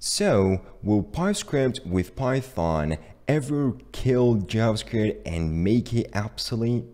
So, will PyScript with Python ever kill JavaScript and make it obsolete?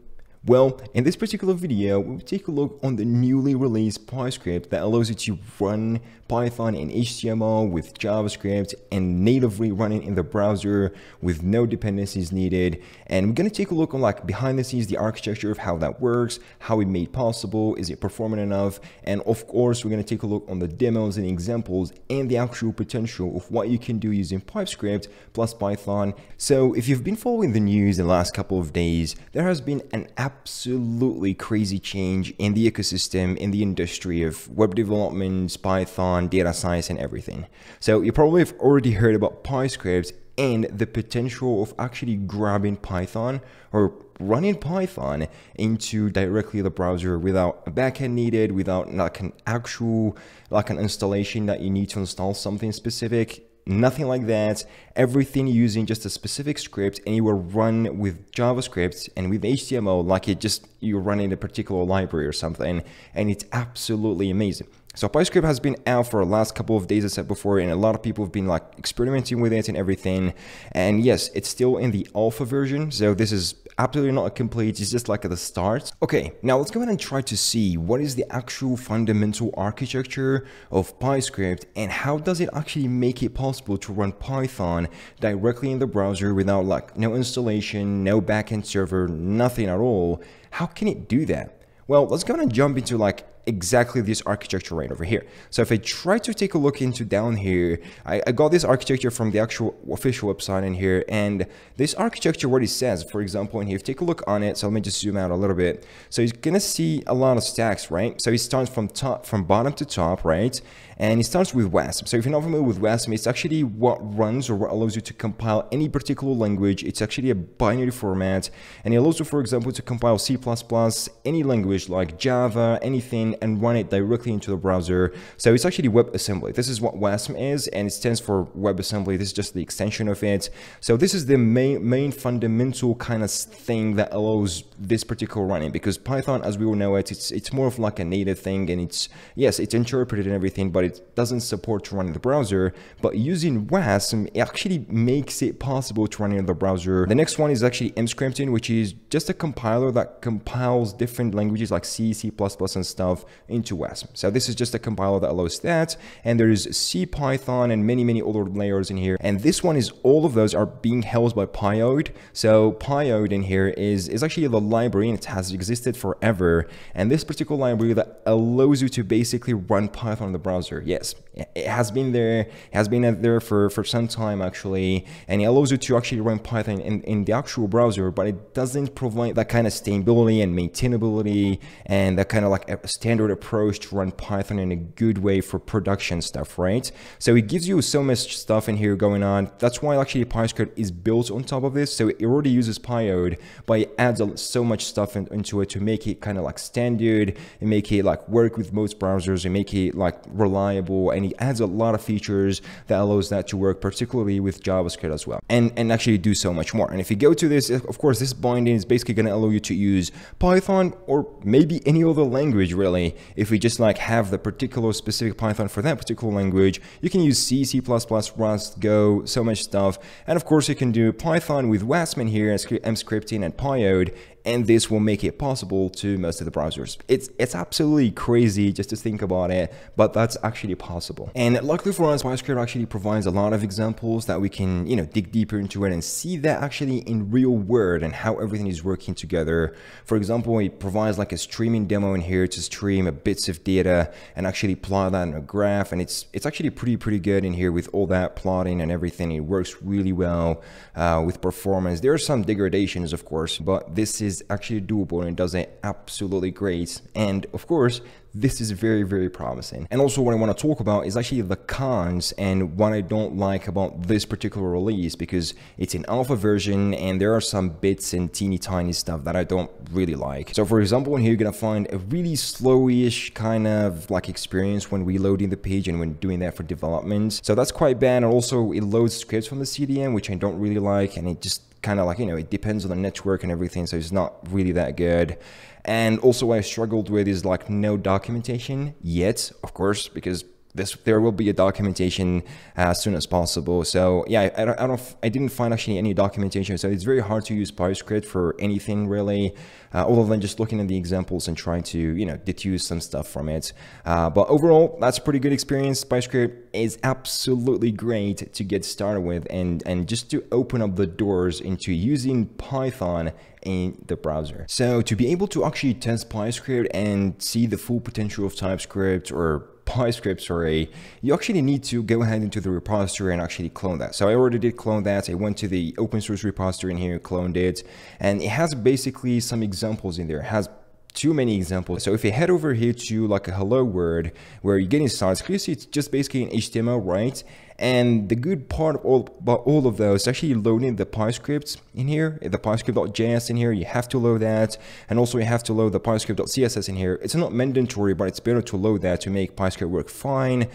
Well, in this particular video, we'll take a look on the newly released PyScript that allows you to run Python and HTML with JavaScript and natively running in the browser with no dependencies needed. And we're going to take a look on like behind the scenes, the architecture of how that works, how it made possible, is it performant enough? And of course, we're going to take a look on the demos and examples and the actual potential of what you can do using PyScript plus Python. So if you've been following the news in the last couple of days, there has been an absolutely crazy change in the ecosystem, in the industry of web development, Python, data science, and everything. So you probably have already heard about PyScript and the potential of actually grabbing Python or running Python into directly the browser without a backend needed, without like an actual like an installation that you need to install something specific nothing like that. Everything using just a specific script and you will run with JavaScript and with HTML like it just you're running a particular library or something and it's absolutely amazing. So PyScript has been out for the last couple of days, I said before, and a lot of people have been like experimenting with it and everything. And yes, it's still in the alpha version. So this is absolutely not complete. It's just like at the start. Okay, now let's go ahead and try to see what is the actual fundamental architecture of PyScript and how does it actually make it possible to run Python directly in the browser without like no installation, no backend server, nothing at all. How can it do that? Well, let's go ahead and jump into like exactly this architecture right over here. So if I try to take a look into down here, I, I, got this architecture from the actual official website in here. And this architecture, what it says, for example, in here, take a look on it, so let me just zoom out a little bit. So you're to see a lot of stacks, right? So it starts from top, from bottom to top, right? And it starts with WASM. So if you're not familiar with WASM, it's actually what runs or what allows you to compile any particular language. It's actually a binary format. And it allows you, for example, to compile C++, any language like Java, anything, and run it directly into the browser. So it's actually WebAssembly. This is what WASM is, and it stands for WebAssembly. This is just the extension of it. So this is the main, main fundamental kind of thing that allows this particular running because Python, as we all know it, it's, it's more of like a native thing and it's, yes, it's interpreted and everything, but it doesn't support to run in the browser. But using WASM, it actually makes it possible to run in the browser. The next one is actually Emscripten, which is just a compiler that compiles different languages like C, C++, and stuff into WASM. So this is just a compiler that allows that. And there is CPython and many, many other layers in here. And this one is all of those are being held by Pyodide. So Pyodide in here is, is actually the library and it has existed forever. And this particular library that allows you to basically run Python in the browser. Yes, it has been there, has been there for, for some time actually. And it allows you to actually run Python in, in the actual browser, but it doesn't provide that kind of stability and maintainability and that kind of like a standard standard approach to run Python in a good way for production stuff, right? So it gives you so much stuff in here going on. That's why actually PyScript is built on top of this. So it already uses Pyodide, but it adds so much stuff in, into it to make it kind of like standard and make it like work with most browsers and make it like reliable. And it adds a lot of features that allows that to work particularly with JavaScript as well and, and actually do so much more. And if you go to this, of course, this binding is basically going to allow you to use Python or maybe any other language really if we just like have the particular specific Python for that particular language, you can use C, C++, Rust, Go, so much stuff. And of course, you can do Python with Wasm here, Emscripten, and Pyodide, and this will make it possible to most of the browsers. It's it's absolutely crazy just to think about it, but that's actually possible. And luckily for us, PyScript actually provides a lot of examples that we can, you know, dig deeper into it and see that actually in real world and how everything is working together. For example, it provides like a streaming demo in here to stream a bits of data and actually plot that in a graph. And it's it's actually pretty, pretty good in here with all that plotting and everything. It works really well uh, with performance. There are some degradations, of course, but this is is actually doable and does it absolutely great. And of course, this is very, very promising. And also what I want to talk about is actually the cons and what I don't like about this particular release because it's an alpha version and there are some bits and teeny tiny stuff that I don't really like. So for example, in here, you're going to find a really slowish kind of like experience when reloading the page and when doing that for development. So that's quite bad. And also it loads scripts from the CDN, which I don't really like. And it just kind of like, you know, it depends on the network and everything. So it's not really that good. And also what I struggled with is like no documentation yet, of course, because this there will be a documentation as soon as possible. So yeah, I, I, don't I didn't find actually any documentation. So it's very hard to use PyScript for anything really, uh, other than just looking at the examples and trying to you know deduce some stuff from it. Uh, but overall, that's a pretty good experience. PyScript is absolutely great to get started with and and just to open up the doors into using Python in the browser. So to be able to actually test PyScript and see the full potential of TypeScript or PyScript, sorry, you actually need to go ahead into the repository and actually clone that. So I already did clone that. I went to the open source repository in here, cloned it, and it has basically some examples in there. It has too many examples. So if you head over here to like a hello world where you're getting started, you see it's just basically an HTML, right? And the good part of all, about all of those actually loading the PyScript in here, the PyScript.js in here, you have to load that. And also you have to load the PyScript.css in here. It's not mandatory, but it's better to load that to make PyScript work fine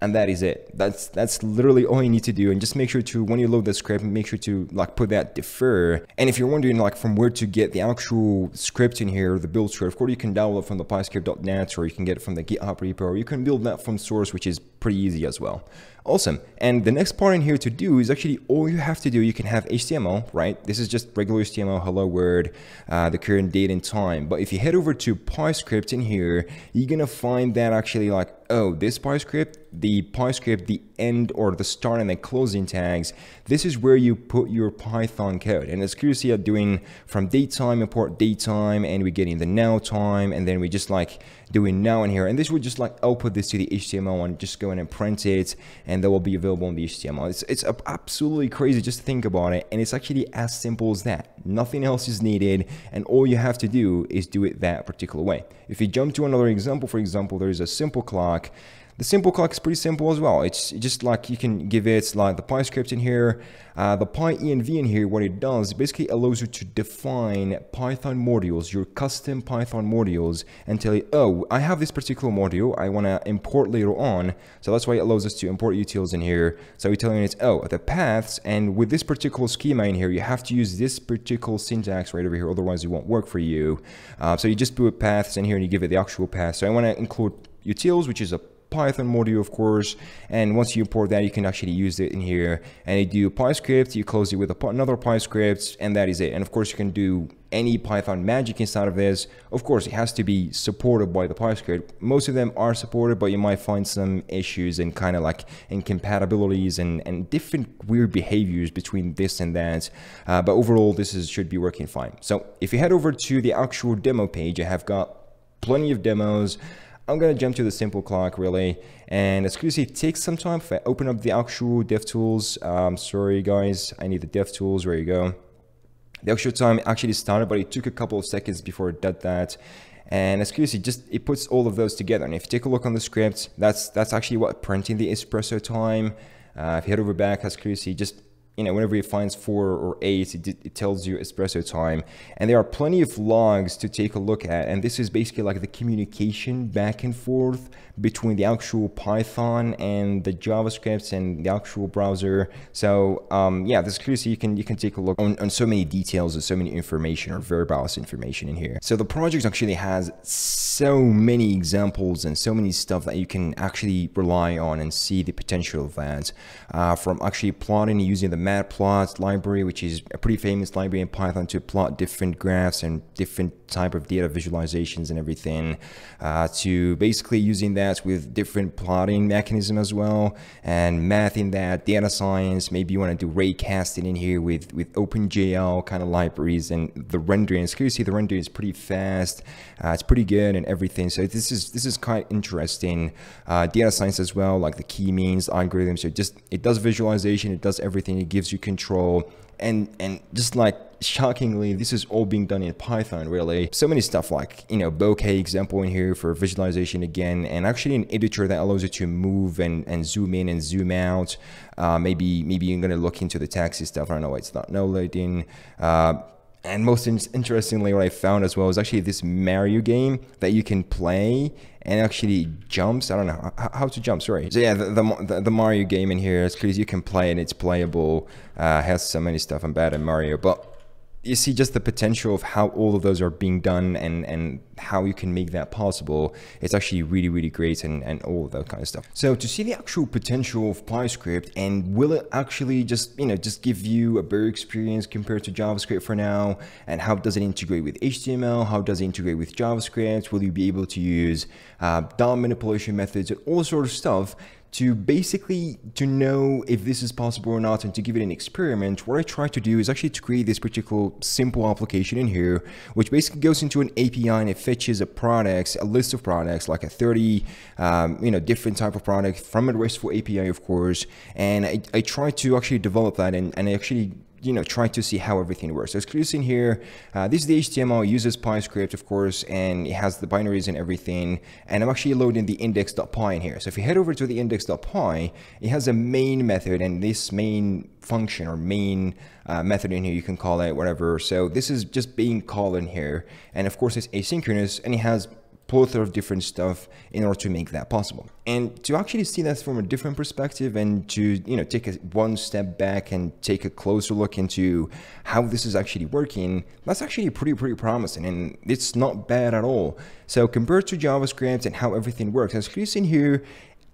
and that is it. That's that's literally all you need to do and just make sure to when you load the script make sure to like put that defer. And if you're wondering like from where to get the actual script in here the build script of course you can download from the pyscript.net or you can get it from the github repo or you can build that from source which is pretty easy as well Awesome. And the next part in here to do is actually all you have to do, you can have HTML, right? This is just regular HTML, hello world, uh, the current date and time. But if you head over to PyScript in here, you're going to find that actually like, oh, this PyScript, the PyScript, the end or the start and the closing tags, this is where you put your Python code. And as curious are doing from datetime, import datetime, and we get in the now time, and then we just like doing now in here. And this would just like output this to the HTML and just go in and print it, and that will be available in the HTML. It's, it's absolutely crazy just to think about it. And it's actually as simple as that. Nothing else is needed. And all you have to do is do it that particular way. If you jump to another example, for example, there is a simple clock the simple clock is pretty simple as well. It's just like you can give it like the PyScript in here, uh, the PyEnv in here, what it does, basically allows you to define Python modules, your custom Python modules, and tell you, oh, I have this particular module I want to import later on. So that's why it allows us to import utils in here. So we're telling it, oh, the paths, and with this particular schema in here, you have to use this particular syntax right over here, otherwise it won't work for you. Uh, so you just put paths in here and you give it the actual path. So I want to include utils, which is a Python module, of course. And once you import that, you can actually use it in here. And you do PyScript, you close it with another PyScript, and that is it. And of course, you can do any Python magic inside of this. Of course, it has to be supported by the PyScript. Most of them are supported, but you might find some issues and kind of like incompatibilities and, and different weird behaviors between this and that. Uh, but overall, this is, should be working fine. So if you head over to the actual demo page, I have got plenty of demos. I'm gonna jump to the simple clock really. And you see it takes some time if I open up the actual DevTools um, sorry guys I need the DevTools where you go. The actual time actually started but it took a couple of seconds before it did that. And you see just it puts all of those together. And if you take a look on the script that's that's actually what printing the espresso time uh, if you head over back as see just you know, whenever it finds four or eight, it, it, tells you espresso time. And there are plenty of logs to take a look at. And this is basically like the communication back and forth between the actual Python and the JavaScript and the actual browser. So um, yeah, this clearly you can you can take a look on, on so many details and so many information or very balanced information in here. So the project actually has so many examples and so many stuff that you can actually rely on and see the potential of that. Uh, from actually plotting using the matplotlib, which is a pretty famous library in Python to plot different graphs and different type of data visualizations and everything, uh, to basically using that with different plotting mechanism as well, and math in that, data science, maybe you want to do raycasting in here with, with OpenGL kind of libraries and the rendering. As you see, the rendering is pretty fast, uh, it's pretty good and everything. So this is this is quite interesting. Uh, data science as well, like the k-means algorithms. So just it does visualization, it does everything. It gives you control and and just like shockingly this is all being done in python really. So many stuff like you know bokeh example in here for visualization again and actually an editor that allows you to move and and zoom in and zoom out. Uh, maybe maybe you're gonna look into the taxi stuff. I don't know why it's not no loading. Uh, and most interestingly, what I found as well is actually this Mario game that you can play and actually jumps. I don't know how to jump. Sorry. So yeah, the the, the Mario game in here, as is because you can play and it's playable. Uh, has so many stuff. Bad at Mario, but you see just the potential of how all of those are being done and and how you can make that possible it's actually really really great and and all of that kind of stuff. So to see the actual potential of PyScript and will it actually just you know just give you a better experience compared to JavaScript for now and how does it integrate with HTML how does it integrate with JavaScript? Will you be able to use uh, DOM manipulation methods and all sort of stuff to basically to know if this is possible or not and to give it an experiment, what I try to do is actually to create this particular simple application in here, which basically goes into an API and it fetches a products, a list of products, like a 30, um, you know, different type of product from a RESTful API, of course. And I, I try to actually develop that and, and I actually you know, try to see how everything works. So it's in here. Uh, this is the HTML, uses PyScript, of course, and it has the binaries and everything. And I'm actually loading the index.py in here. So if you head over to the index.py, it has a main method, and this main function or main uh, method in here, you can call it whatever. So this is just being called in here. And of course, it's asynchronous, and it has plethora of different stuff in order to make that possible. And to actually see that from a different perspective and to, you know, take a one step back and take a closer look into how this is actually working, that's actually pretty, pretty promising and it's not bad at all. So compared to JavaScript and how everything works, as you see here,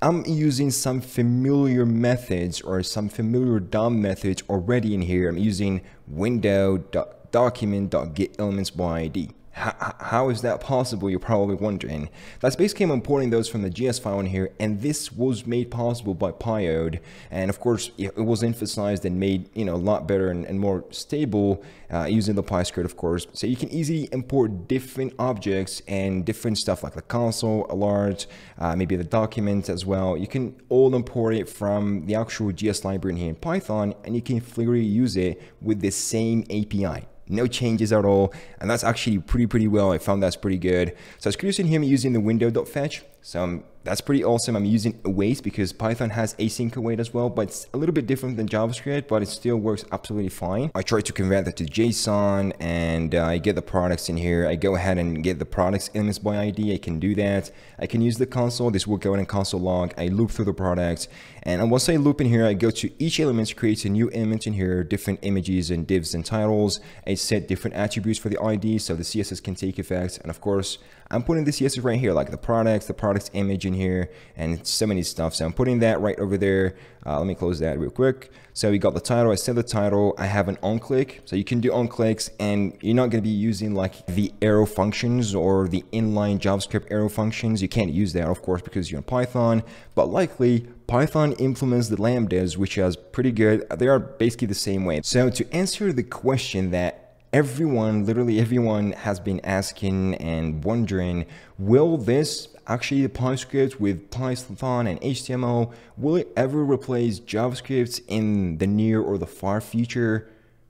I'm using some familiar methods or some familiar DOM methods already in here. I'm using window.document.getElementsById how, is that possible? You're probably wondering. That's basically I'm importing those from the JS file in here, and this was made possible by Pyodide. And of course, it was emphasized and made you know a lot better and, and more stable uh, using the PyScript, of course. So you can easily import different objects and different stuff like the console, alert, uh, maybe the documents as well. You can all import it from the actual JS library in here in Python, and you can freely use it with the same API no changes at all. And that's actually pretty, pretty well. I found that's pretty good. So I was curious in here using the window.fetch. So um, that's pretty awesome. I'm using await because Python has async await as well, but it's a little bit different than JavaScript, but it still works absolutely fine. I try to convert that to JSON and uh, I get the products in here. I go ahead and get the products elements by ID. I can do that. I can use the console. This will go in a console log. I loop through the products. And once I loop in here, I go to each element, creates a new element in here, different images and divs and titles. I set different attributes for the ID so the CSS can take effect. And of course, I'm putting the CSS right here, like the products, the products image in here, and so many stuff. So I'm putting that right over there. Uh, let me close that real quick. So we got the title, I set the title, I have an on click. So you can do on clicks and you're not gonna be using like the arrow functions or the inline JavaScript arrow functions. You can't use that of course because you're in Python, but likely Python implements the lambdas, which is pretty good. They are basically the same way. So to answer the question that everyone, literally everyone has been asking and wondering, will this actually the PyScript with Python and HTML, will it ever replace JavaScript in the near or the far future?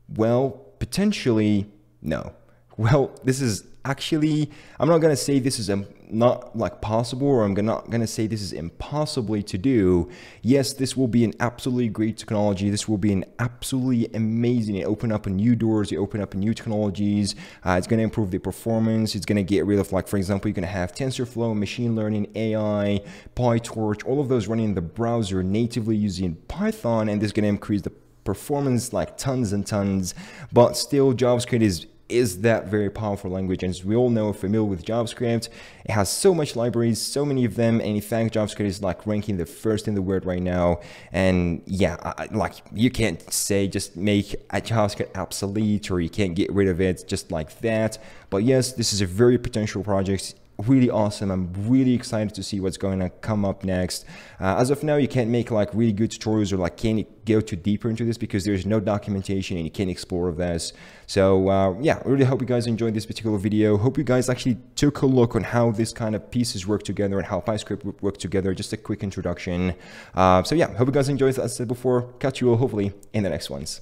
Well, potentially no. Well, this is actually, I'm not going to say this is not like possible or I'm not going to say this is impossibly to do. Yes, this will be an absolutely great technology. This will be an absolutely amazing. It open up a new doors. You open up new technologies. Uh, it's going to improve the performance. It's going to get rid of like, for example, you're going to have TensorFlow, machine learning, AI, PyTorch, all of those running in the browser natively using Python. And this is going to increase the performance like tons and tons. But still, JavaScript is is that very powerful language. And as we all know, familiar with JavaScript, it has so much libraries, so many of them. And in fact, JavaScript is like ranking the first in the world right now. And yeah, I, like you can't say just make a JavaScript obsolete or you can't get rid of it just like that. But yes, this is a very potential project really awesome. I'm really excited to see what's going to come up next. Uh, as of now, you can't make like really good tutorials or like can't go too deeper into this because there's no documentation and you can't explore this. So uh, yeah, I really hope you guys enjoyed this particular video. Hope you guys actually took a look on how this kind of pieces work together and how PyScript work together. Just a quick introduction. Uh, so yeah, hope you guys enjoyed. As I said before, catch you all hopefully in the next ones.